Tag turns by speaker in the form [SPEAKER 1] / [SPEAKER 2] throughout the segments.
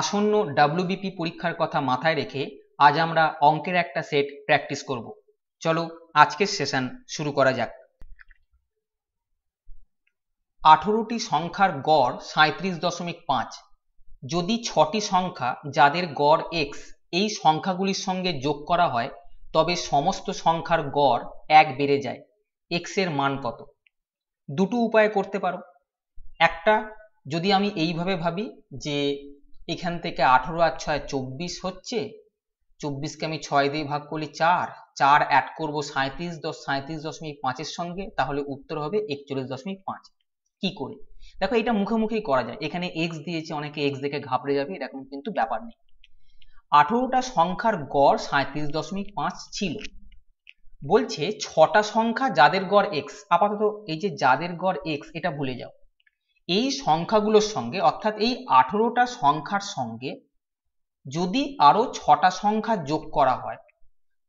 [SPEAKER 1] আসন্ন ডাব্লিউবিপি পরীক্ষার কথা মাথায় রেখে আজ আমরা অঙ্কের একটা সেট প্র্যাকটিস করব চলো আজকের সেশন শুরু করা যাক আঠেরোটি সংখ্যার গড় সাঁত্রিশ দশমিক পাঁচ যদি ছটি সংখ্যা যাদের গড় এক্স এই সংখ্যাগুলির সঙ্গে যোগ করা হয় তবে সমস্ত সংখ্যার গড় এক বেড়ে যায় এক্সের মান কত দুটো উপায় করতে পারো একটা যদি আমি এইভাবে ভাবি যে এখান থেকে আঠেরো আর ছয় চব্বিশ হচ্ছে চব্বিশকে আমি ছয় দিয়ে ভাগ করলে চার চার অ্যাড করবো সাঁত্রিশ দশ সাঁত্রিশ দশমিক পাঁচের সঙ্গে তাহলে উত্তর হবে একচল্লিশ দশমিক পাঁচ কি করে দেখো এটা মুখে মুখেই করা যায় এখানে এক্স দিয়েছে অনেকে এক্স দেখে ঘাবড়ে যাবে এরকম কিন্তু ব্যাপার নেই আঠেরোটা সংখ্যার গড় সাঁত্রিশ দশমিক পাঁচ ছিল বলছে ছটা সংখ্যা যাদের গড় এক্স আপাতত এই যে যাদের গড় এক্স এটা ভুলে যাও এই সংখ্যাগুলোর সঙ্গে অর্থাৎ এই আঠেরোটা সংখ্যার সঙ্গে যদি আরো ছটা সংখ্যা যোগ করা হয়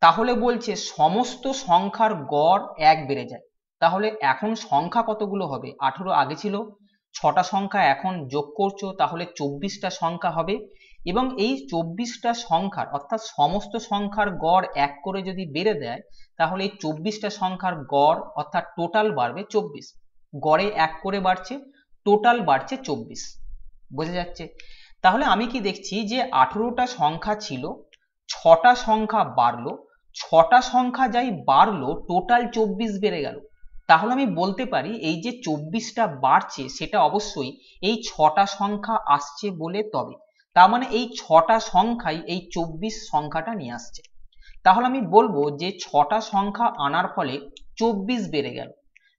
[SPEAKER 1] তাহলে বলছে সমস্ত সংখ্যার গড় এক বেড়ে যায় তাহলে এখন সংখ্যা কতগুলো হবে আঠেরো আগে ছিল ছটা সংখ্যা এখন যোগ করছো তাহলে চব্বিশটা সংখ্যা হবে এবং এই চব্বিশটা সংখ্যার অর্থাৎ সমস্ত সংখ্যার গড় এক করে যদি বেড়ে দেয় তাহলে এই চব্বিশটা সংখ্যার গড় অর্থাৎ টোটাল বাড়বে চব্বিশ গড়ে এক করে বাড়ছে টোটাল বাড়ছে চব্বিশ বোঝা যাচ্ছে তাহলে আমি কি দেখছি যে আঠেরোটা সংখ্যা ছিল ছটা সংখ্যা বাড়লো ছটা সংখ্যা যাই বাড়লো টোটাল চব্বিশ বেড়ে গেল তাহলে আমি বলতে পারি এই যে চব্বিশটা বাড়ছে সেটা অবশ্যই এই ছটা সংখ্যা আসছে বলে তবে তার মানে এই ছটা সংখ্যাই এই চব্বিশ সংখ্যাটা নিয়ে আসছে তাহলে আমি বলবো যে ছটা সংখ্যা আনার ফলে চব্বিশ বেড়ে গেল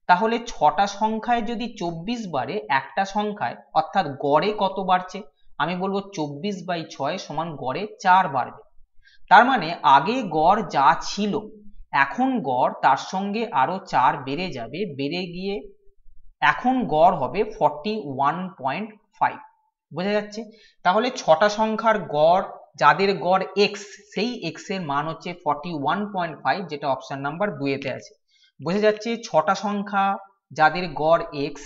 [SPEAKER 1] তাহলে ছটা সংখ্যায় যদি চব্বিশ বারে একটা সংখ্যায় অর্থাৎ গড়ে কত বাড়ছে আমি বলবো চব্বিশ বাই ছয় সমান গড়ে চার বাড়বে তার মানে আগে গড় যা ছিল এখন গড় তার সঙ্গে আরো চার বেড়ে যাবে বেড়ে গিয়ে এখন গড় হবে ফর্টি ওয়ান পয়েন্ট ফাইভ বোঝা যাচ্ছে তাহলে ছটা সংখ্যার গড় যাদের গড় এক্স সেই এক্সের এর মান হচ্ছে ফর্টি ওয়ান পয়েন্ট ফাইভ যেটা অপশন নাম্বার দুয়েতে আছে বোঝা যাচ্ছে ছটা সংখ্যা যাদের গড় এক্স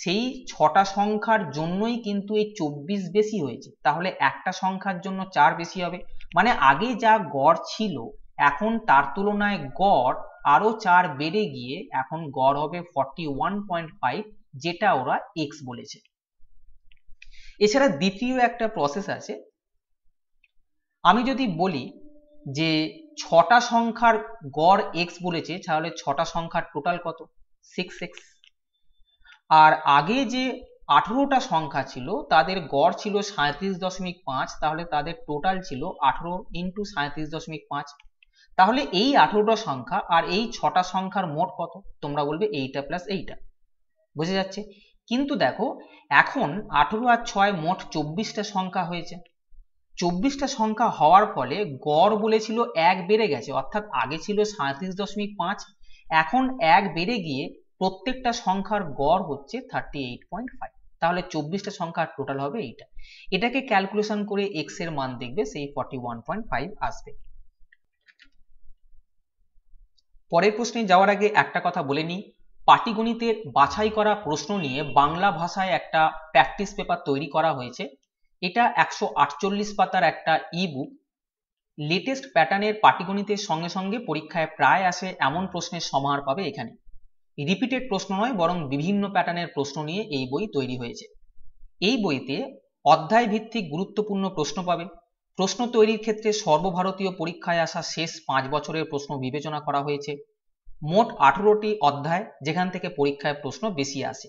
[SPEAKER 1] সেই ছটা সংখ্যার জন্যই কিন্তু এই চব্বিশ বেশি হয়েছে তাহলে একটা সংখ্যার জন্য চার বেশি হবে মানে আগে যা গড় ছিল এখন তার তুলনায় গড় আরও চার বেড়ে গিয়ে এখন গড় হবে ফর্টি ওয়ান পয়েন্ট ফাইভ যেটা ওরা এক্স বলেছে এছাড়া দ্বিতীয় একটা প্রসেস আছে আমি যদি বলি যে ছটা সংখ্যার গড় এক্স বলেছে তাহলে ছটা সংখ্যার টোটাল কত সিক্স এক্স আর আগে যে আঠেরোটা সংখ্যা ছিল তাদের গড় ছিল সাঁত্রিশ দশমিক পাঁচ তাহলে তাদের টোটাল ছিল আঠেরো ইন্টু সাঁত্রিশ দশমিক পাঁচ তাহলে এই আঠেরোটা সংখ্যা আর এই ছটা সংখ্যার মোট কত তোমরা বলবে এইটা প্লাস এইটা বোঝা যাচ্ছে কিন্তু দেখো এখন আঠেরো আর ছয় মোট চব্বিশটা সংখ্যা হয়েছে চব্বিশটা সংখ্যা হওয়ার ফলে গড় বলেছিল এক বেড়ে গেছে অর্থাৎ আগে ছিল সাঁত্রিশ দশমিক পাঁচ এখন এক বেড়ে গিয়ে প্রত্যেকটা সংখ্যার গড় হচ্ছে থার্টি এইট পয়েন্ট ফাইভ তাহলে চব্বিশটা সংখ্যার টোটাল হবে এইটা এটাকে ক্যালকুলেশন করে এক্স এর মান দেখবে সেই ফর্টি ওয়ান পয়েন্ট ফাইভ আসবে পরের প্রশ্নে যাওয়ার আগে একটা কথা বলে নিই পাটিগণিতের বাছাই করা প্রশ্ন নিয়ে বাংলা ভাষায় একটা প্র্যাকটিস পেপার তৈরি করা হয়েছে এটা একশো আটচল্লিশ পাতার একটা ই বুক লেটেস্ট প্যাটার্নের পাটিগণিতের সঙ্গে সঙ্গে পরীক্ষায় প্রায় আসে এমন প্রশ্নের সমাহার পাবে এখানে রিপিটেড প্রশ্ন নয় বরং বিভিন্ন প্যাটার্নের প্রশ্ন নিয়ে এই বই তৈরি হয়েছে এই বইতে অধ্যায় ভিত্তিক গুরুত্বপূর্ণ প্রশ্ন পাবে প্রশ্ন তৈরির ক্ষেত্রে সর্বভারতীয় পরীক্ষায় আসা শেষ পাঁচ বছরের প্রশ্ন বিবেচনা করা হয়েছে মোট আঠেরোটি অধ্যায় যেখান থেকে পরীক্ষায় প্রশ্ন বেশি আসে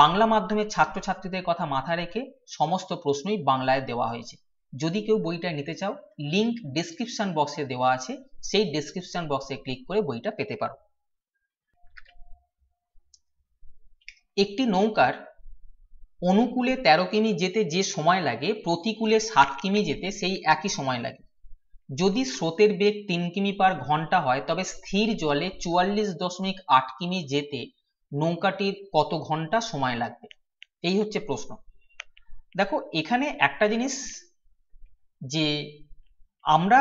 [SPEAKER 1] বাংলা মাধ্যমের ছাত্রছাত্রীদের কথা মাথায় রেখে সমস্ত প্রশ্নই বাংলায় দেওয়া হয়েছে যদি কেউ বইটা নিতে চাও লিংক ডিসক্রিপশন বক্সে দেওয়া আছে সেই ডিসক্রিপশন বক্সে ক্লিক করে বইটা পেতে পারো একটি নৌকার অনুকূলে তেরো কিমি যেতে যে সময় লাগে প্রতিকূলে সাত কিমি যেতে সেই একই সময় লাগে যদি স্রোতের বেগ তিন কিমি পার ঘন্টা হয় তবে স্থির জলে চুয়াল্লিশ দশমিক আট কিমি যেতে নৌকাটির কত ঘন্টা সময় লাগবে এই হচ্ছে প্রশ্ন দেখো এখানে একটা জিনিস যে আমরা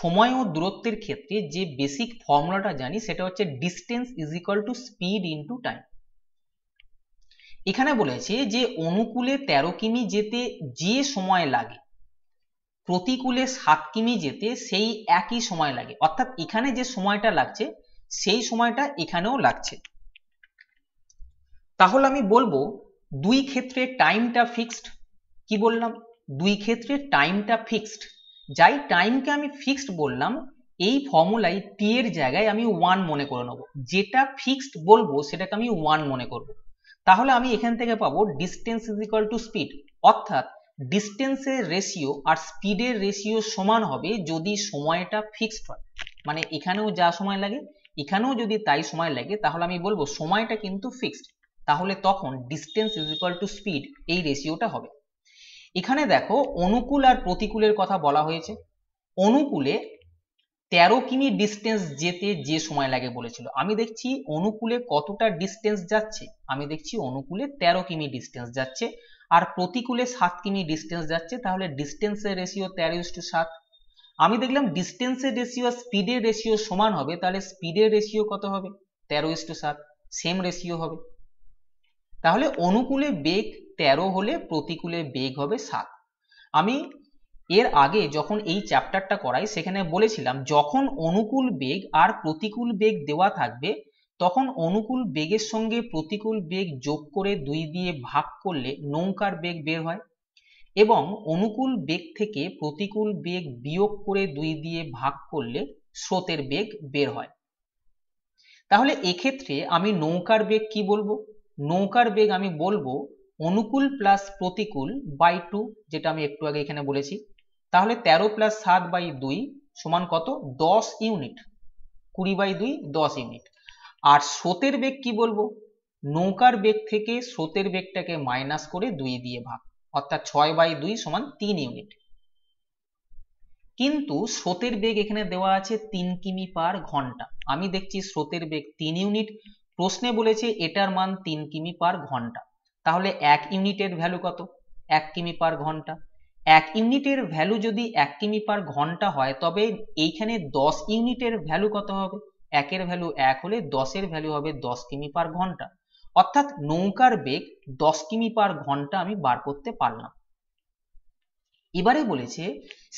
[SPEAKER 1] সময় ও দূরত্বের ক্ষেত্রে যে বেসিক ফর্মুলাটা জানি সেটা হচ্ছে distance is equal to speed into time এখানে বলেছে যে অনুকূলে তেরো কিমি যেতে যে সময় লাগে প্রতিকূলে সাত কিমি যেতে সেই একই সময় লাগে অর্থাৎ এখানে যে সময়টা লাগছে সেই সময়টা এখানেও লাগছে তাহলে আমি বলবো দুই ক্ষেত্রে টাইমটা ফিক্সড কি বললাম দুই ক্ষেত্রে টাইমটা ফিক্সড যাই টাইমকে আমি ফিক্সড বললাম এই ফর্মুলাই টি এর জায়গায় আমি ওয়ান মনে করে নেবো যেটা ফিক্সড বলবো সেটাকে আমি ওয়ান মনে করব তাহলে আমি এখান থেকে পাবো distance is equal to speed অর্থাৎ ডিস্টেন্সের রেশিও আর স্পিডের রেশিও সমান হবে যদি সময়টা ফিক্সড হয় মানে এখানেও যা সময় লাগে এখানেও যদি তাই সময় লাগে তাহলে আমি বলবো সময়টা কিন্তু ফিক্সড তাহলে তখন distance is equal to speed এই রেশিওটা হবে এখানে দেখো অনুকূল আর প্রতিকূলের কথা বলা হয়েছে অনুকূলে তেরো কিমি ডিস্টেন্স যেতে যে সময় লাগে বলেছিল আমি দেখছি অনুকূলে কতটা ডিস্টেন্স যাচ্ছে আমি দেখছি অনুকূলে তেরো কিমি ডিস্টেন্স যাচ্ছে আর প্রতিকূলে সাত কিমি ডিস্টেন্স যাচ্ছে তাহলে ডিস্টেন্সের রেশিও তেরো ইস টু সাত আমি দেখলাম ডিস্টেন্সের রেশিও আর স্পিডের রেশিও সমান হবে তাহলে স্পিডের রেশিও কত হবে তেরো ইস টু সাত সেম রেশিও হবে তাহলে অনুকূলে বেগ তেরো হলে প্রতিকূলে বেগ হবে সাত আমি এর আগে যখন এই চ্যাপ্টারটা করাই সেখানে বলেছিলাম যখন অনুকূল বেগ আর প্রতিকূল বেগ দেওয়া থাকবে তখন অনুকূল বেগের সঙ্গে প্রতিকূল বেগ যোগ করে দুই দিয়ে ভাগ করলে নৌকার বেগ বের হয় এবং অনুকূল বেগ থেকে প্রতিকূল বেগ বিয়োগ করে দুই দিয়ে ভাগ করলে স্রোতের বেগ বের হয় তাহলে এক্ষেত্রে আমি নৌকার বেগ কি বলবো নৌকার বেগ আমি বলবো অনুকূল প্লাস প্রতিকূল বাই টু যেটা আমি একটু আগে এখানে বলেছি তাহলে তেরো প্লাস সাত বাই দুই সমান কত দশ ইউনিট কুড়ি বাই দুই দশ ইউনিট আর স্রোতের বেগ কি বলবো নৌকার বেগ থেকে স্রোতের বেগটাকে মাইনাস করে দুই দিয়ে ভাগ অর্থাৎ ছয় বাই দুই সমান তিন ইউনিট কিন্তু স্রোতের বেগ এখানে দেওয়া আছে তিন কিমি পার ঘন্টা আমি দেখছি স্রোতের বেগ তিন ইউনিট প্রশ্নে বলেছে এটার মান তিন কিমি পার ঘন্টা তাহলে এক ইউনিটের ভ্যালু কত এক কিমি পার ঘন্টা এক ইউনিটের ভ্যালু যদি এক কিমি পার ঘন্টা হয় তবে এইখানে দশ ইউনিটের ভ্যালু কত হবে একের ভ্যালু এক হলে দশের ভ্যালু হবে দশ কিমি পার ঘন্টা অর্থাৎ নৌকার বেগ দশ কিমি পার ঘন্টা আমি বার করতে পারলাম এবারে বলেছে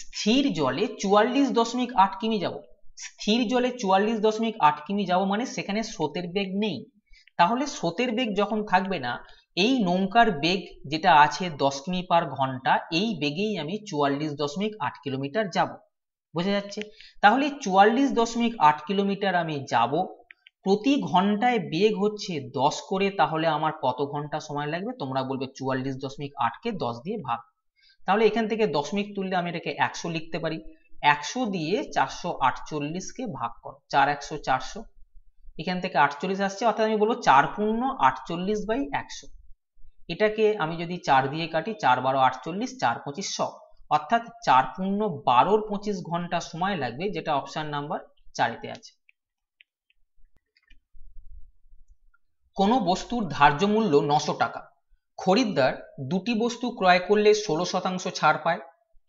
[SPEAKER 1] স্থির জলে চুয়াল্লিশ দশমিক আট কিমি যাব স্থির জলে চুয়াল্লিশ দশমিক আট কিমি যাব মানে সেখানে স্রোতের বেগ নেই তাহলে স্রোতের বেগ যখন থাকবে না এই নৌকার বেগ যেটা আছে দশ কিমি পার ঘন্টা এই বেগেই আমি চুয়াল্লিশ দশমিক আট কিলোমিটার যাব বোঝা যাচ্ছে তাহলে চুয়াল্লিশ দশমিক আট কিলোমিটার আমি যাব প্রতি ঘন্টায় বেগ হচ্ছে দশ করে তাহলে আমার কত ঘন্টা সময় লাগবে তোমরা বলবে চুয়াল্লিশ দশমিক আটকে দশ দিয়ে ভাগ তাহলে এখান থেকে দশমিক তুললে আমি এটাকে একশো লিখতে পারি একশো দিয়ে চারশো আটচল্লিশকে ভাগ করো চার একশো চারশো এখান থেকে আটচল্লিশ আসছে অর্থাৎ আমি বলবো চার পূর্ণ আটচল্লিশ বাই একশো এটাকে আমি যদি চার দিয়ে কাটি চার বারো আটচল্লিশ চার পঁচিশ শ অর্থাৎ চার পূর্ণ বারোর পঁচিশ ঘন্টা সময় লাগবে যেটা অপশান নাম্বার চারিতে আছে কোনো বস্তুর ধার্য মূল্য নশো টাকা খরিদ্দার দুটি বস্তু ক্রয় করলে ষোলো শতাংশ ছাড় পায়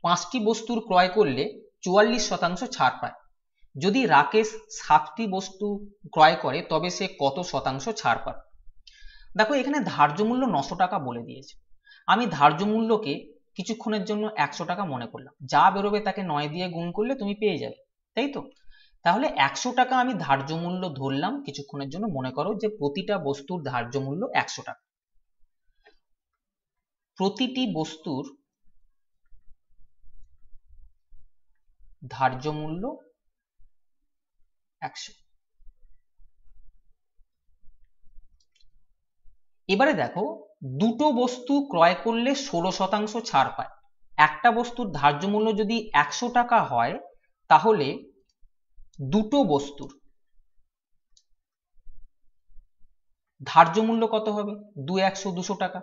[SPEAKER 1] পাঁচটি বস্তুর ক্রয় করলে চুয়াল্লিশ শতাংশ ছাড় পায় যদি রাকেশ সাতটি বস্তু ক্রয় করে তবে সে কত শতাংশ ছাড় পায় দেখো এখানে ধার্য মূল্য নশো টাকা বলে দিয়েছে আমি ধার্য মূল্যকে কিছুক্ষণের জন্য একশো টাকা মনে করলাম যা বেরোবে তাকে নয় দিয়ে গুণ করলে তুমি পেয়ে যাবে তাই তো তাহলে একশো টাকা আমি ধার্য মূল্য ধরলাম কিছুক্ষণের জন্য মনে করো যে প্রতিটা বস্তুর ধার্য মূল্য একশো টাকা প্রতিটি বস্তুর ধার্য মূল্য একশো এবারে দেখো দুটো বস্তু ক্রয় করলে ষোলো শতাংশ ছাড় পায় একটা বস্তুর ধার্য মূল্য যদি একশো টাকা হয় তাহলে দুটো বস্তুর ধার্য মূল্য কত হবে দু একশো দুশো টাকা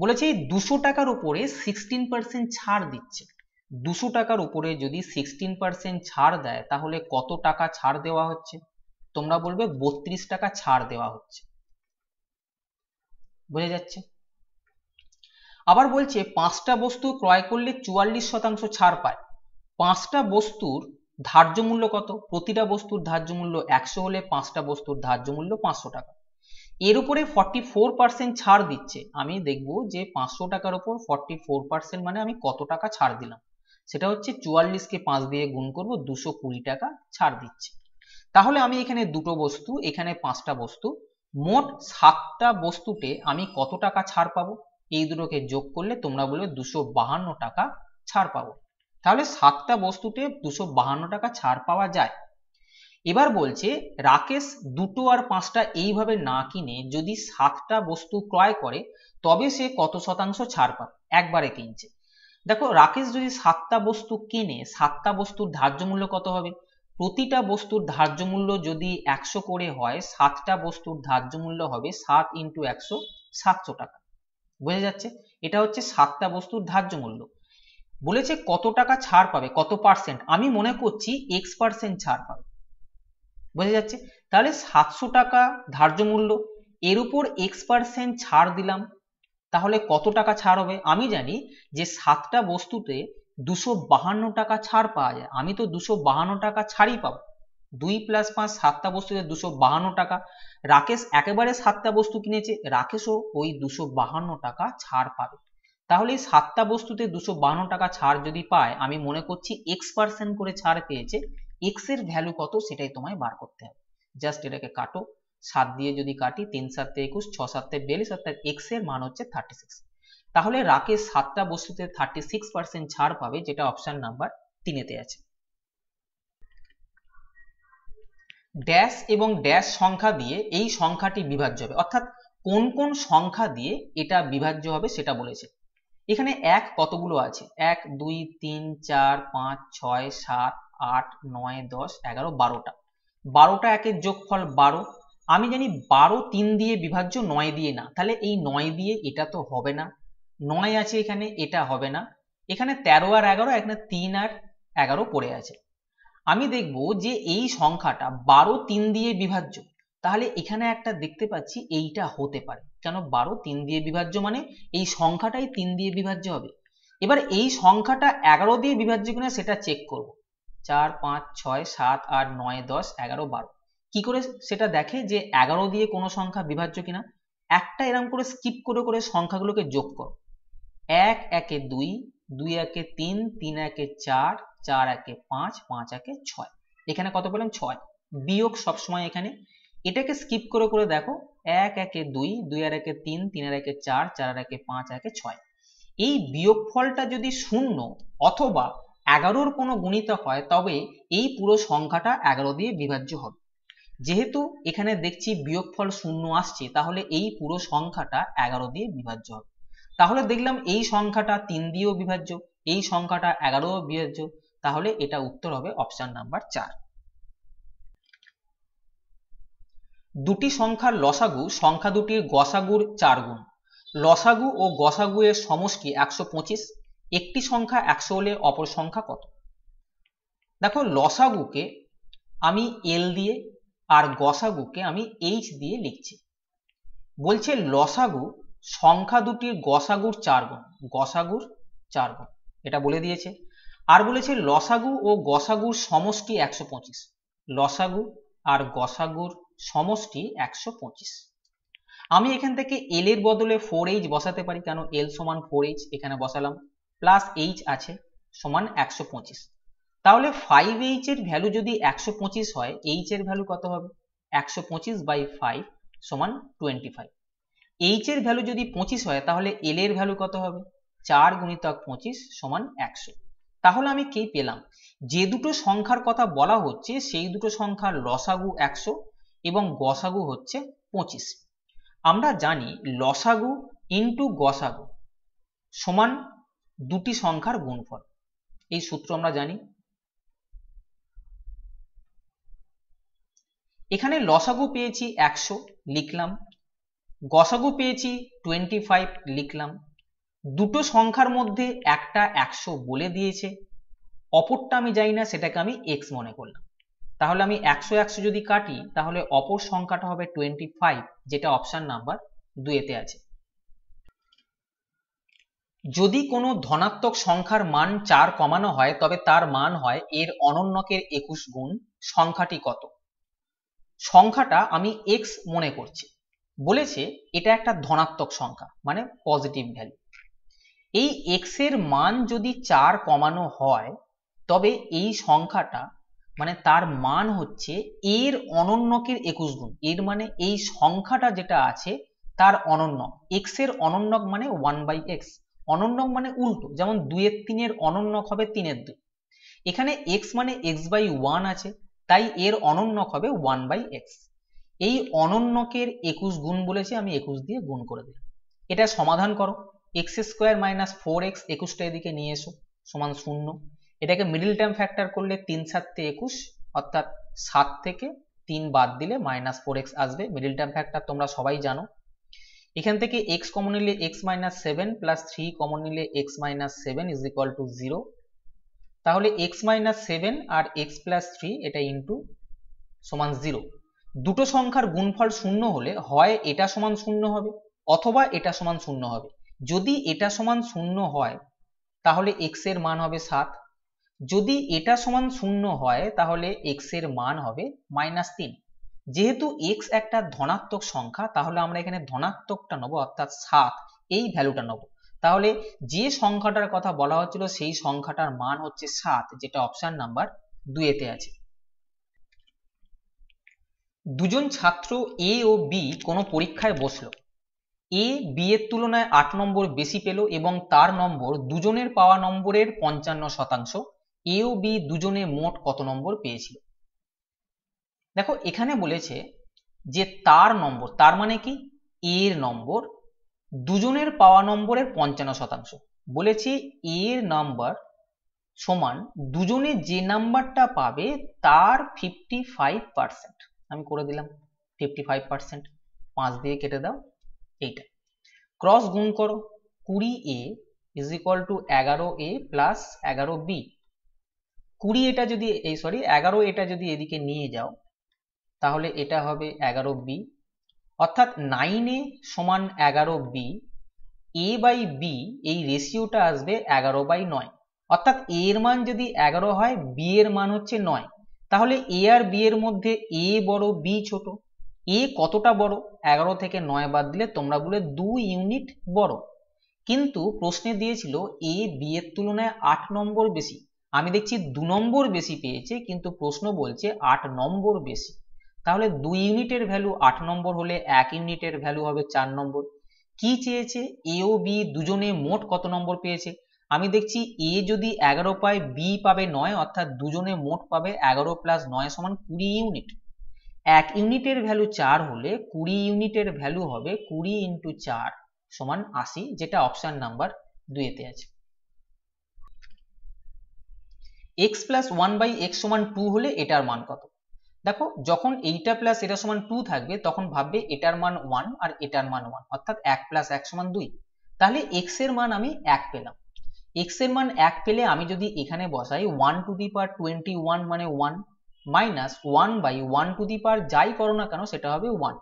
[SPEAKER 1] বলেছে দুশো টাকার উপরে সিক্সটিন পার্সেন্ট ছাড় দিচ্ছে দুশো টাকার উপরে যদি সিক্সটিন পার্সেন্ট ছাড় দেয় তাহলে কত টাকা ছাড় দেওয়া হচ্ছে তোমরা বলবে বত্রিশ টাকা ছাড় দেওয়া হচ্ছে বোঝা যাচ্ছে আবার বলছে পাঁচটা বস্তু ক্রয় করলে চুয়াল্লিশ শতাংশ ছাড় পায় পাঁচটা বস্তুর ধার্য মূল্য কত প্রতিটা বস্তুর ধার্য মূল্য একশো হলে পাঁচটা বস্তুর ধার্য মূল্য পাঁচশো টাকা এর উপরে ফর্টি ফোর পার্সেন্ট ছাড় দিচ্ছে আমি দেখব যে পাঁচশো টাকার উপর ফর্টি ফোর পার্সেন্ট মানে আমি কত টাকা ছাড় দিলাম সেটা হচ্ছে চুয়াল্লিশকে পাঁচ দিয়ে গুণ করব দুশো কুড়ি টাকা ছাড় দিচ্ছি তাহলে আমি এখানে দুটো বস্তু এখানে পাঁচটা বস্তু মোট সাতটা বস্তুতে আমি কত টাকা ছাড় পাবো এই দুটোকে যোগ করলে তোমরা বলবে দুশো বাহান্ন টাকা ছাড় পাবো তাহলে সাতটা বস্তুতে দুশো বাহান্ন টাকা ছাড় পাওয়া যায় এবার বলছে রাকেশ দুটো আর পাঁচটা এইভাবে না কিনে যদি সাতটা বস্তু ক্রয় করে তবে সে কত শতাংশ ছাড় পাবে একবারে কিনছে দেখো রাকেশ যদি সাতটা বস্তু কিনে সাতটা বস্তুর ধার্য মূল্য কত হবে প্রতিটা বস্তুর ধার্য মূল্য যদি একশো করে হয় সাতটা বস্তুর ধার্য মূল্য হবে সাত ইন্টু একশো সাতশো টাকা বোঝা যাচ্ছে এটা হচ্ছে সাতটা বস্তুর ধার্য মূল্য বলেছে কত টাকা ছাড় পাবে কত পার্সেন্ট আমি মনে করছি এক্স পার্সেন্ট ছাড় পাবে বোঝা যাচ্ছে তাহলে সাতশো টাকা ধার্য মূল্য এর উপর এক্স পার্সেন্ট ছাড় দিলাম তাহলে কত টাকা ছাড় হবে আমি জানি যে সাতটা বস্তুতে দুশো বাহান্ন টাকা ছাড় পাওয়া যায় আমি তো দুশো বাহান্ন টাকা ছাড়ই পাবো দুই প্লাস পাঁচ সাতটা বস্তুতে দুশো বাহান্ন টাকা রাকেশ একেবারে সাতটা বস্তু কিনেছে রাকেশও ওই দুশো বাহান্ন টাকা ছাড় পাবে তাহলে সাতটা বস্তুতে দুশো বাহান্ন টাকা ছাড় যদি পায় আমি মনে করছি এক্স পার্সেন্ট করে ছাড় পেয়েছে এক্স এর ভ্যালু কত সেটাই তোমায় বার করতে হবে জাস্ট এটাকে কাটো সাত দিয়ে যদি কাটি তিন সাতে একুশ ছ সাতে বিয়াল্লিশ অর্থাৎ এক্স এর মান হচ্ছে থার্টি সিক্স তাহলে রাকেশ সাতটা বস্তুতে থার্টি সিক্স পার্সেন্ট ছাড় পাবে যেটা অপশন নাম্বার তিনেতে আছে ড্যাশ এবং ড্যাশ সংখ্যা দিয়ে এই সংখ্যাটি বিভাজ্য হবে অর্থাৎ কোন কোন সংখ্যা দিয়ে এটা বিভাজ্য হবে সেটা বলেছে এখানে এক কতগুলো আছে এক দুই তিন চার পাঁচ ছয় সাত আট নয় দশ এগারো বারোটা বারোটা একের যোগফল বারো আমি জানি বারো তিন দিয়ে বিভাজ্য নয় দিয়ে না তাহলে এই নয় দিয়ে এটা তো হবে না নয় আছে এখানে এটা হবে না এখানে তেরো আর এগারো এখানে তিন আর এগারো পড়ে আছে আমি দেখব যে এই সংখ্যাটা বারো তিন দিয়ে বিভাজ্য তাহলে এখানে একটা দেখতে পাচ্ছি এইটা হতে পারে কেন বারো তিন দিয়ে বিভাজ্য মানে এই সংখ্যাটাই তিন দিয়ে বিভাজ্য হবে এবার এই সংখ্যাটা এগারো দিয়ে বিভাজ্য কিনা সেটা চেক করব চার পাঁচ ছয় সাত আট নয় দশ এগারো বারো কি করে সেটা দেখে যে এগারো দিয়ে কোনো সংখ্যা বিভাজ্য কিনা একটা এরম করে স্কিপ করে করে সংখ্যাগুলোকে যোগ কর এক একে দুই দুই একে তিন তিন একে চার চার একে পাঁচ পাঁচ একে ছয় এখানে কত পেলাম ছয় বিয়োগ সবসময় এখানে এটাকে স্কিপ করে করে দেখো এক একে দুই দুই আর একে তিন তিন আর একে চার চার আর একে পাঁচ একে ছয় এই বিয়োগ ফলটা যদি শূন্য অথবা এগারোর কোনো গুণিত হয় তবে এই পুরো সংখ্যাটা এগারো দিয়ে বিভাজ্য হবে যেহেতু এখানে দেখছি বিয়োগফল শূন্য আসছে তাহলে এই পুরো সংখ্যাটা এগারো দিয়ে বিভাজ্য হবে তাহলে দেখলাম এই সংখ্যাটা তিন দিয়েও বিভাজ্য এই সংখ্যাটা এগারো বিভাজ্য তাহলে এটা উত্তর হবে অপশন নাম্বার চার দুটি সংখ্যার লসাগু সংখ্যা দুটির গসাগুর চার গুণ লসাগু ও গসাগু এর সমষ্টি একশো পঁচিশ একটি সংখ্যা একশো হলে অপর সংখ্যা কত দেখো লসাগুকে আমি এল দিয়ে আর গসাগুকে আমি এইচ দিয়ে লিখছি বলছে লসাগু সংখ্যা দুটির গসাগুর চার গুণ গসাগুর চার এটা বলে দিয়েছে আর বলেছে লসাগু ও গসাগুর সমষ্টি একশো পঁচিশ লসাগু আর গসাগুর সমষ্টি একশো পঁচিশ আমি এখান থেকে এল এর বদলে ফোর এইচ বসাতে পারি কেন এল সমান ফোর এইচ এখানে বসালাম প্লাস এইচ আছে সমান একশো পঁচিশ তাহলে ফাইভ এইচ এর ভ্যালু যদি একশো পঁচিশ হয় এইচ এর ভ্যালু কত হবে একশো পঁচিশ বাই ফাইভ সমান টোয়েন্টি ফাইভ এইচ এর ভ্যালু যদি পঁচিশ হয় তাহলে এল এর ভ্যালু কত হবে চার গুণিতক পঁচিশ সমান একশো তাহলে আমি কি পেলাম যে দুটো সংখ্যার কথা বলা হচ্ছে সেই দুটো সংখ্যার লসাগু একশো এবং গসাগু হচ্ছে পঁচিশ আমরা জানি লসাগু ইন্টু গসাগু সমান দুটি সংখ্যার গুণফল এই সূত্র আমরা জানি এখানে লসাগু পেয়েছি একশো লিখলাম গসাগু পেয়েছি টোয়েন্টি ফাইভ লিখলাম দুটো সংখ্যার মধ্যে একটা একশো বলে দিয়েছে অপরটা আমি যাই না সেটাকে আমি এক্স মনে করলাম তাহলে আমি একশো একশো যদি কাটি তাহলে অপর সংখ্যাটা হবে টোয়েন্টি ফাইভ যেটা অপশান নাম্বার দুয়েতে আছে যদি কোনো ধনাত্মক সংখ্যার মান চার কমানো হয় তবে তার মান হয় এর অনন্যকের একুশ গুণ সংখ্যাটি কত সংখ্যাটা আমি এক্স মনে করছি বলেছে এটা একটা ধনাত্মক সংখ্যা মানে পজিটিভ ভ্যালু এই এক্স এর মান যদি চার কমানো হয় তবে এই সংখ্যাটা মানে তার মান হচ্ছে এর অনন্যকের একুশ গুণ এর মানে এই সংখ্যাটা যেটা আছে তার অনন্য এক্স এর অনন্যক মানে ওয়ান বাই এক্স অনন্যক মানে উল্টো যেমন দুইয়ের তিনের অনন্যক হবে তিনের দুই এখানে এক্স মানে এক্স বাই ওয়ান আছে তাই এর অনন্যক হবে ওয়ান বাই এক্স এই অনন্যকের একুশ গুণ বলেছি আমি একুশ দিয়ে গুণ করে দিলাম এটা সমাধান করো x square minus four x একুশটা এদিকে নিয়ে এসো সমান শূন্য এটাকে মিডিল টার্ম ফ্যাক্টর করলে তিন সাততে একুশ অর্থাৎ সাত থেকে তিন বাদ দিলে মাইনাস ফোর এক্স আসবে মিডিল টার্ম ফ্যাক্টর তোমরা সবাই জানো এখান থেকে এক্স কমন নিলে x minus seven plus three common নিলে x minus seven is equal to zero তাহলে এক্স মাইনাস সেভেন আর x প্লাস থ্রি এটা ইন্টু সমান জিরো দুটো সংখ্যার গুণফল শূন্য হলে হয় এটা সমান শূন্য হবে অথবা এটা সমান শূন্য হবে যদি এটা সমান শূন্য হয় তাহলে এক্স এর মান হবে সাত যদি এটা সমান শূন্য হয় তাহলে এক্স এর মান হবে মাইনাস তিন যেহেতু এক্স একটা ধনাত্মক সংখ্যা তাহলে আমরা এখানে ধনাত্মকটা নেবো অর্থাৎ সাত এই ভ্যালুটা নেবো তাহলে যে সংখ্যাটার কথা বলা হচ্ছিল সেই সংখ্যাটার মান হচ্ছে সাত যেটা অপশন নাম্বার দুয়েতে আছে দুজন ছাত্র এ ও বি কোনো পরীক্ষায় বসলো এ বি এর তুলনায় আট নম্বর বেশি পেল এবং তার নম্বর দুজনের পাওয়া নম্বরের পঞ্চান্ন শতাংশ এ ও বি দুজনে মোট কত নম্বর পেয়েছিল দেখো এখানে বলেছে যে তার নম্বর তার মানে কি এর নম্বর দুজনের পাওয়া নম্বরের পঞ্চান্ন শতাংশ বলেছি এর নাম্বার সমান দুজনে যে নাম্বারটা পাবে তার ফিফটি ফাইভ পার্সেন্ট আমি করে দিলাম ফিফটি ফাইভ পার্সেন্ট পাঁচ দিয়ে কেটে দাও এইটা ক্রস গুণ করো কুড়ি এ ইজ ইকুয়াল টু এগারো এ প্লাস এগারো বি কুড়ি এটা যদি এই সরি এগারো এটা যদি এদিকে নিয়ে যাও তাহলে এটা হবে এগারো বি অর্থাৎ নাইন এ সমান এগারো বি এ বাই বি এই রেশিওটা আসবে এগারো বাই নয় অর্থাৎ এ এর মান যদি এগারো হয় বি এর মান হচ্ছে নয় তাহলে এ আর বি এর মধ্যে এ বড় বি ছোট এ কতটা বড় এগারো থেকে নয় বাদ দিলে তোমরা বলে দু ইউনিট বড় কিন্তু প্রশ্নে দিয়েছিল এ বি এর তুলনায় আট নম্বর বেশি আমি দেখছি দু নম্বর বেশি পেয়েছে কিন্তু প্রশ্ন বলছে আট নম্বর বেশি তাহলে দুই ইউনিটের ভ্যালু আট নম্বর হলে এক ইউনিটের ভ্যালু হবে চার নম্বর কি চেয়েছে এও বি দুজনে মোট কত নম্বর পেয়েছে আমি দেখছি এ যদি এগারো পায় বি পাবে নয় অর্থাৎ দুজনে মোট পাবে এগারো প্লাস নয় সমান কুড়ি ইউনিট এক ইউনিটের ভ্যালু চার হলে কুড়ি ইউনিটের ভ্যালু হবে কুড়ি ইন্টু চার সমান আশি যেটা অপশান নাম্বার দুয়েতে আছে x plus one by x সমান টু হলে এটার মান কত দেখো যখন এইটা প্লাস এটা সমান টু থাকবে তখন ভাববে এটার মান ওয়ান আর এটার মান ওয়ান অর্থাৎ এক প্লাস এক সমান দুই তাহলে এক্স এর মান আমি এক পেলাম এক্স এর মান এক পেলে আমি যদি এখানে বসাই one to the power twenty one মানে one minus one by one to the power যাই করো না কেন সেটা হবে ওয়ান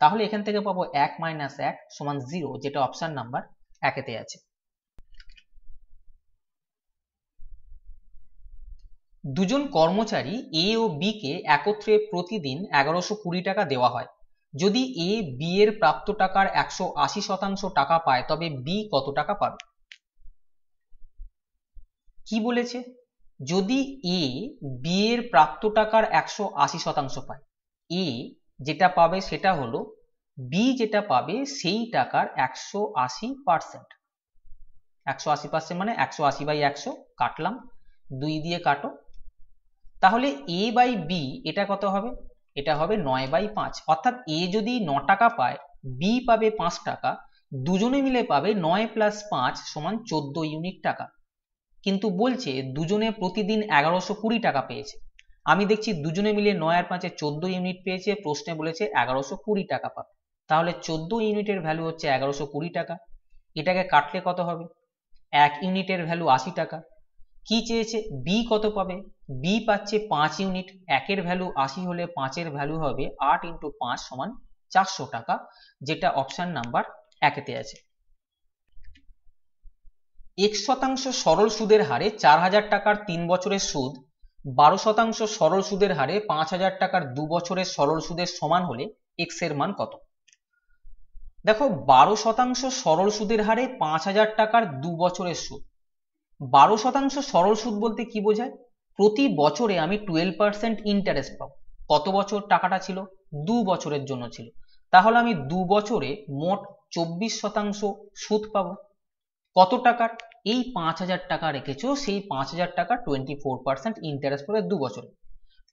[SPEAKER 1] তাহলে এখান থেকে পাবো এক মাইনাস এক সমান জিরো যেটা অপশান নাম্বার একেতে আছে দুজন কর্মচারী এ ও বি কে একত্রে প্রতিদিন এগারোশো কুড়ি টাকা দেওয়া হয় যদি এ বি এর প্রাপ্ত টাকার একশো আশি শতাংশ টাকা পায় তবে বি কত টাকা পাবে কি বলেছে যদি এ বি এর প্রাপ্ত টাকার একশো আশি শতাংশ পায় এ যেটা পাবে সেটা হলো বি যেটা পাবে সেই টাকার একশো আশি পার্সেন্ট একশো আশি পার্সেন্ট মানে একশো আশি বাই একশো কাটলাম দুই দিয়ে কাটো তাহলে এ বাই বি এটা কত হবে এটা হবে নয় বাই পাঁচ অর্থাৎ এ যদি ন টাকা পায় বি পাবে পাঁচ টাকা দুজনে মিলে পাবে নয় প্লাস পাঁচ সমান চোদ্দ ইউনিট টাকা কিন্তু বলছে দুজনে প্রতিদিন এগারোশো কুড়ি টাকা পেয়েছে আমি দেখছি দুজনে মিলে নয় আর পাঁচে চোদ্দ ইউনিট পেয়েছে প্রশ্নে বলেছে এগারোশো কুড়ি টাকা পাবে তাহলে চোদ্দ ইউনিটের ভ্যালু হচ্ছে এগারোশো কুড়ি টাকা এটাকে কাটলে কত হবে এক ইউনিটের ভ্যালু আশি টাকা কি চেয়েছে বি কত পাবে বি পাচ্ছে পাঁচ ইউনিট একের ভ্যালু আশি হলে পাঁচের ভ্যালু হবে আট ইন্টু পাঁচ সমান চারশো টাকা যেটা অপশান নাম্বার একেতে আছে এক শতাংশ সরল সুদের হারে চার হাজার টাকার তিন বছরের সুদ বারো শতাংশ সরল সুদের হারে পাঁচ হাজার টাকার দু বছরের সরল সুদের সমান হলে এক্স এর মান কত দেখো বারো শতাংশ সরল সুদের হারে পাঁচ হাজার টাকার দু বছরের সুদ বারো শতাংশ সরল সুদ বলতে কি বোঝায় প্রতি বছরে আমি টুয়েলভ পার্সেন্ট ইন্টারেস্ট পাবো কত বছর টাকাটা ছিল দু বছরের জন্য ছিল তাহলে আমি দু বছরে মোট চব্বিশ শতাংশ সুদ পাবো কত টাকার এই পাঁচ হাজার টাকা রেখেছো সেই পাঁচ হাজার টাকা টোয়েন্টি ফোর পার্সেন্ট ইন্টারেস্ট পড়ে দু বছরে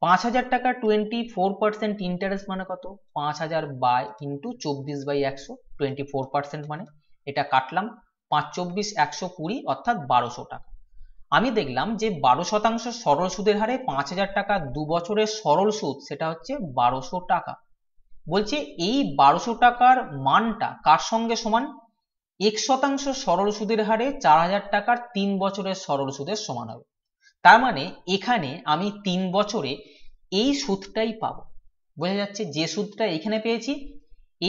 [SPEAKER 1] পাঁচ হাজার টাকা টোয়েন্টি ফোর পার্সেন্ট ইন্টারেস্ট মানে কত পাঁচ হাজার বাই ইন্টু চব্বিশ বাই একশো টোয়েন্টি ফোর পার্সেন্ট মানে এটা কাটলাম পাঁচ চব্বিশ একশো কুড়ি অর্থাৎ বারোশো টাকা আমি দেখলাম যে বারো শতাংশ সরল সুদের হারে পাঁচ হাজার টাকা দু বছরের সরল সুদ সেটা হচ্ছে বারোশো টাকা বলছে এই বারোশো টাকার মানটা কার সঙ্গে সমান এক শতাংশ সরল সুদের হারে চার হাজার টাকার তিন বছরের সরল সুদের সমান হবে তার মানে এখানে আমি তিন বছরে এই সুদটাই পাব বোঝা যাচ্ছে যে সুদটা এখানে পেয়েছি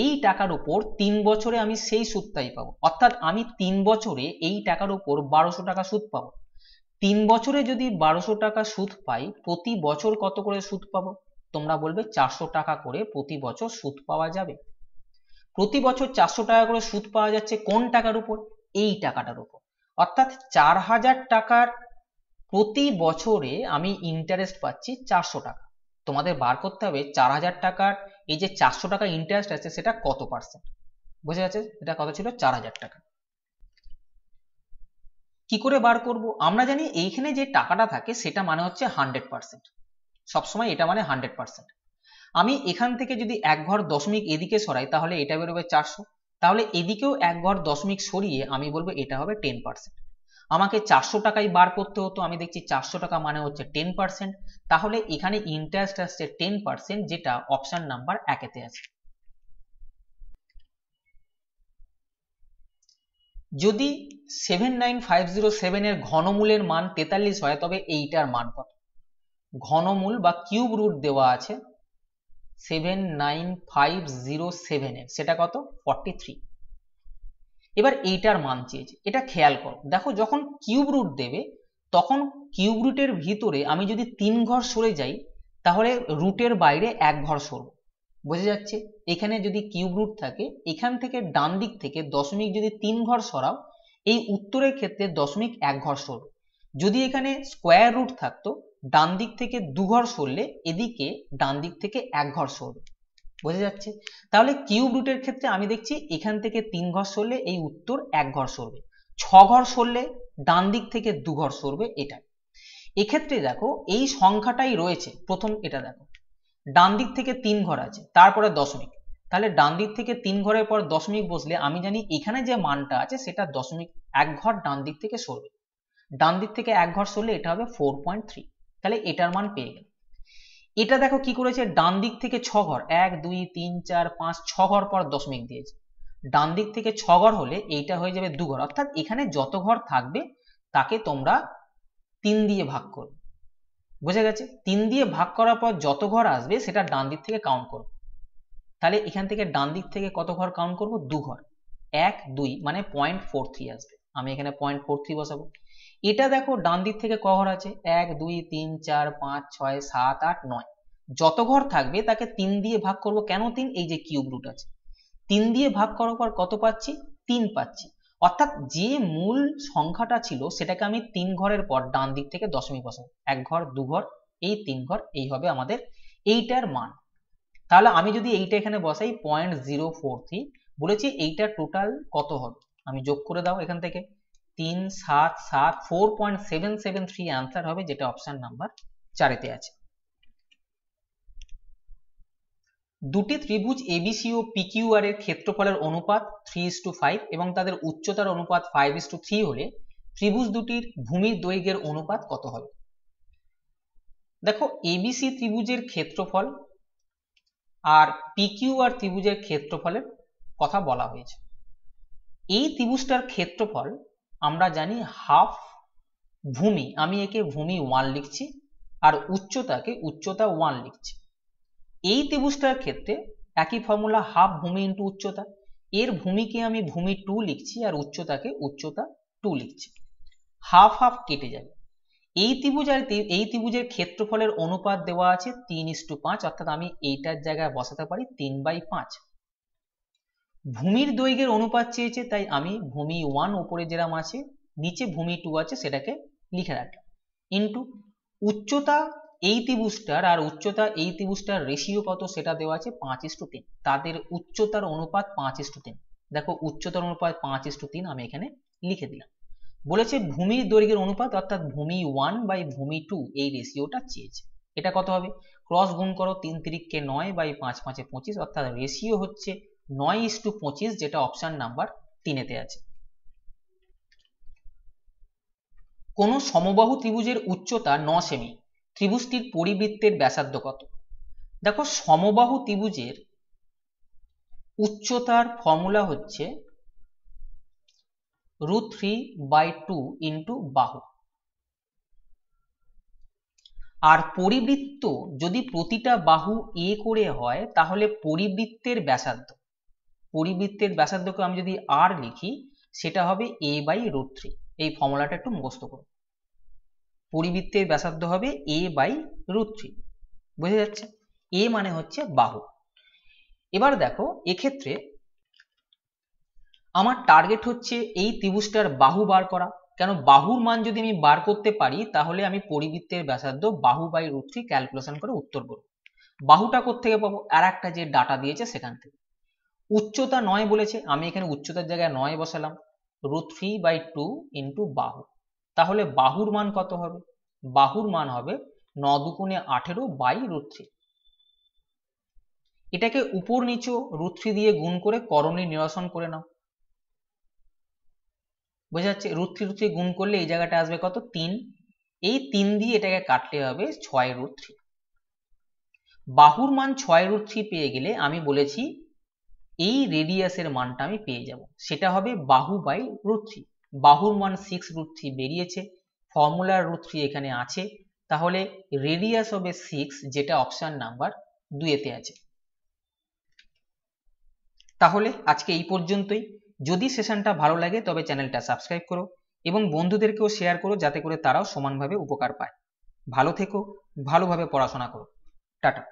[SPEAKER 1] এই টাকার উপর তিন বছরে আমি সেই সুদটাই পাবো অর্থাৎ আমি তিন বছরে এই টাকার উপর বারোশো টাকা সুদ পাবো তিন বছরে যদি বারোশো টাকা সুদ পাই প্রতি বছর কত করে সুদ পাবো তোমরা বলবে চারশো টাকা করে প্রতি বছর সুদ পাওয়া যাবে প্রতি বছর চারশো টাকা করে সুদ পাওয়া যাচ্ছে কোন টাকার উপর এই টাকাটার উপর অর্থাৎ চার হাজার টাকার প্রতি বছরে আমি ইন্টারেস্ট পাচ্ছি চারশো টাকা তোমাদের বার করতে হবে চার হাজার টাকার এই যে চারশো টাকা ইন্টারেস্ট আছে সেটা কত পার্সেন্ট বুঝে যাচ্ছে এটা কত ছিল চার হাজার টাকা কি করে বার করব আমরা জানি এইখানে যে টাকাটা থাকে সেটা মানে হচ্ছে হান্ড্রেড পার্সেন্ট সবসময় এটা মানে হান্ড্রেড পার্সেন্ট আমি এখান থেকে যদি এক ঘর দশমিক এদিকে সরাই তাহলে এটা বেরোবে চারশো তাহলে এদিকেও এক ঘর দশমিক সরিয়ে আমি বলবো এটা হবে টেন পার্সেন্ট আমাকে চারশো টাকাই বার করতে হতো আমি দেখছি চারশো টাকা মানে হচ্ছে টেন পার্সেন্ট তাহলে এখানে ইন্টারেস্ট আসছে টেন পার্সেন্ট যেটা অপশন নাম্বার একেতে আছে যদি সেভেন নাইন ফাইভ জিরো সেভেনের ঘনমূলের মান তেতাল্লিশ হয় তবে এইটার মান কত ঘনমূল বা কিউব রুট দেওয়া আছে সেভেন নাইন ফাইভ জিরো সেভেনের সেটা কত ফর্টি থ্রি এবার এইটার মান চেয়েছে এটা খেয়াল করো দেখো যখন কিউব রুট দেবে তখন কিউব রুটের ভিতরে আমি যদি তিন ঘর সরে যাই তাহলে রুটের বাইরে এক ঘর সরব বোঝা যাচ্ছে এখানে যদি কিউব রুট থাকে এখান থেকে ডান দিক থেকে দশমিক যদি তিন ঘর সরাও এই উত্তরের ক্ষেত্রে দশমিক এক ঘর সরবে যদি এখানে স্কোয়ার রুট থাকতো ডান দিক থেকে দু ঘর সরলে এদিকে ডান দিক থেকে এক ঘর সরবে বোঝা যাচ্ছে তাহলে কিউব রুটের ক্ষেত্রে আমি দেখছি এখান থেকে তিন ঘর সরলে এই উত্তর এক ঘর সরবে ছ ঘর সরলে ডান দিক থেকে দু ঘর সরবে এটা এক্ষেত্রে দেখো এই সংখ্যাটাই রয়েছে প্রথম এটা দেখো ডান দিক থেকে তিন ঘর আছে তারপরে দশমিক তাহলে ডান দিক থেকে তিন ঘরের পর দশমিক বসলে আমি জানি এখানে যে মানটা আছে সেটা দশমিক এক ঘর ডান দিক থেকে সরবে ডান দিক থেকে এক ঘর সরলে এটা হবে ফোর পয়েন্ট থ্রি তাহলে এটার মান পেয়ে গেল এটা দেখো কি করেছে ডান দিক থেকে ছ ঘর এক দুই তিন চার পাঁচ ছ ঘর পর দশমিক দিয়েছে ডান দিক থেকে ছ ঘর হলে এইটা হয়ে যাবে দু ঘর অর্থাৎ এখানে যত ঘর থাকবে তাকে তোমরা তিন দিয়ে ভাগ করবে বুঝে গেছে তিন দিয়ে ভাগ করার পর যত ঘর আসবে সেটা ডান দিক থেকে কাউন্ট করব তাহলে এখান থেকে ডান দিক থেকে কত ঘর কাউন্ট করব দু ঘর এক দুই মানে পয়েন্ট ফোর থ্রি আসবে আমি এখানে পয়েন্ট ফোর থ্রি বসাবো এটা দেখো ডান দিক থেকে ক ঘর আছে এক দুই তিন চার পাঁচ ছয় সাত আট নয় যত ঘর থাকবে তাকে তিন দিয়ে ভাগ করব কেন তিন এই যে কিউব রুট আছে তিন দিয়ে ভাগ করার পর কত পাচ্ছি তিন পাচ্ছি অর্থাৎ যে মূল সংখ্যাটা ছিল সেটাকে আমি তিন ঘরের পর ডান দিক থেকে দশমিক বসাবো এক ঘর দু ঘর এই তিন ঘর এই হবে আমাদের এইটার মান তাহলে আমি যদি এইটা এখানে বসাই পয়েন্ট জিরো ফোর থ্রি বলেছি এইটা টোটাল কত হবে আমি যোগ করে দাও এখান থেকে তিন সাত সাত four point seven seven three answer হবে যেটা অপশান নাম্বার চারেতে আছে দুটি ত্রিভুজ এবিসি ও পিকিউআর এর ক্ষেত্রফলের অনুপাত থ্রি ইস টু ফাইভ এবং তাদের উচ্চতার অনুপাত ফাইভ ইস টু থ্রি হলে ত্রিভুজ দুটির ভূমির দৈর্ঘ্যের অনুপাত কত হবে দেখো এবিসি ত্রিভুজের ক্ষেত্রফল আর পিকিউআর ত্রিভুজের ক্ষেত্রফলের কথা বলা হয়েছে এই ত্রিভুজটার ক্ষেত্রফল আমরা জানি হাফ ভূমি আমি একে ভূমি ওয়ান লিখছি আর উচ্চতাকে উচ্চতা ওয়ান লিখছি এই ত্রিভুজটার ক্ষেত্রে একই ফর্মুলা হাফ ভূমি ইন্টু উচ্চতা এর ভূমিকে আমি ভূমি টু লিখছি আর উচ্চতাকে উচ্চতা টু লিখছি হাফ হাফ কেটে যাবে এই ত্রিভুজ আর এই ত্রিভুজের ক্ষেত্রফলের অনুপাত দেওয়া আছে তিন ইস্টু পাঁচ অর্থাৎ আমি এইটার জায়গায় বসাতে পারি তিন বাই পাঁচ ভূমির দৈর্ঘ্যের অনুপাত চেয়েছে তাই আমি ভূমি ওয়ান উপরে যেরাম আছে নিচে ভূমি টু আছে সেটাকে লিখে রাখলাম ইন্টু উচ্চতা এই ত্রিভুজটার আর উচ্চতা এই ত্রিভুজটার রেশিও কত সেটা দেওয়া আছে পাঁচ ইস্টু তিন তাদের উচ্চতার অনুপাত পাঁচ ইস্টু তিন দেখো উচ্চতার অনুপাত পাঁচ ইস্টু তিন আমি এখানে লিখে দিলাম বলেছে ভূমির দৈর্ঘ্যের অনুপাত অর্থাৎ ভূমি ওয়ান বাই ভূমি টু এই রেশিওটা চেয়েছে এটা কত হবে ক্রস গুণ করো তিন তিরিককে নয় বাই পাঁচ পাঁচে পঁচিশ অর্থাৎ রেশিও হচ্ছে নয় টু পঁচিশ যেটা অপশান নাম্বার তিনেতে আছে কোন সমবাহু ত্রিভুজের উচ্চতা ন সেমি ত্রিভুজটির পরিবৃত্তের ব্যাসার্ধ কত দেখো সমবাহু ত্রিভুজের উচ্চতার ফর্মুলা হচ্ছে রু থ্রি বাই টু ইন্টু বাহু আর পরিবৃত্ত যদি প্রতিটা বাহু এ করে হয় তাহলে পরিবৃত্তের ব্যাসার্ধ পরিবৃত্তের ব্যাসার্ধকে আমি যদি আর লিখি সেটা হবে এ বাই রুট থ্রি এই ফর্মুলাটা একটু মুখস্থ করো পরিবৃত্তের ব্যাসার্ধ হবে এ বাই রুট থ্রি বোঝা যাচ্ছে এ মানে হচ্ছে বাহু এবার দেখো এক্ষেত্রে আমার টার্গেট হচ্ছে এই ত্রিভুজটার বাহু বার করা কেন বাহুর মান যদি আমি বার করতে পারি তাহলে আমি পরিবৃত্তের ব্যাসার্ধ বাহু বাই রুট থ্রি ক্যালকুলেশন করে উত্তর করবো বাহুটা থেকে পাবো আর একটা যে ডাটা দিয়েছে সেখান থেকে উচ্চতা নয় বলেছে আমি এখানে উচ্চতার জায়গায় নয় বসালাম root three by two into বাহু তাহলে বাহুর মান কত হবে বাহুর মান হবে ন দুগুণে আঠেরো বাই রুট থ্রি এটাকে উপর নিচু রুট থ্রি দিয়ে গুণ করে করণে নিরসন করে নাও বোঝা যাচ্ছে রুট থ্রি রুট থ্রি গুণ করলে এই জায়গাটা আসবে কত তিন এই তিন দিয়ে এটাকে কাটলে হবে ছয় রুট থ্রি বাহুর মান ছয় রুট থ্রি পেয়ে গেলে আমি বলেছি এই রেডিয়াসের মানটা আমি পেয়ে যাব সেটা হবে বাহু বাই রুট থ্রি বাহুর মান সিক্স রুট থ্রি বেরিয়েছে ফর্মুলার রুট থ্রি এখানে আছে তাহলে রেডিয়াস হবে সিক্স যেটা অপশান নাম্বার দুয়েতে আছে তাহলে আজকে এই পর্যন্তই যদি সেশনটা ভালো লাগে তবে চ্যানেলটা সাবস্ক্রাইব করো এবং বন্ধুদেরকেও শেয়ার করো যাতে করে তারাও সমানভাবে উপকার পায় ভালো থেকো ভালোভাবে পড়াশোনা করো টাটা